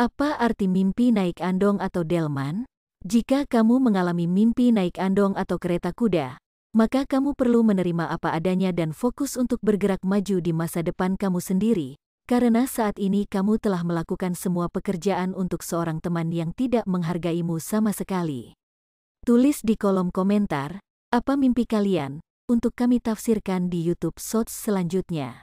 Apa arti mimpi naik andong atau delman? Jika kamu mengalami mimpi naik andong atau kereta kuda, maka kamu perlu menerima apa adanya dan fokus untuk bergerak maju di masa depan kamu sendiri, karena saat ini kamu telah melakukan semua pekerjaan untuk seorang teman yang tidak menghargaimu sama sekali. Tulis di kolom komentar, apa mimpi kalian, untuk kami tafsirkan di YouTube Shorts selanjutnya.